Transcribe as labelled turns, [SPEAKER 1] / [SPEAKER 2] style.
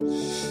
[SPEAKER 1] Música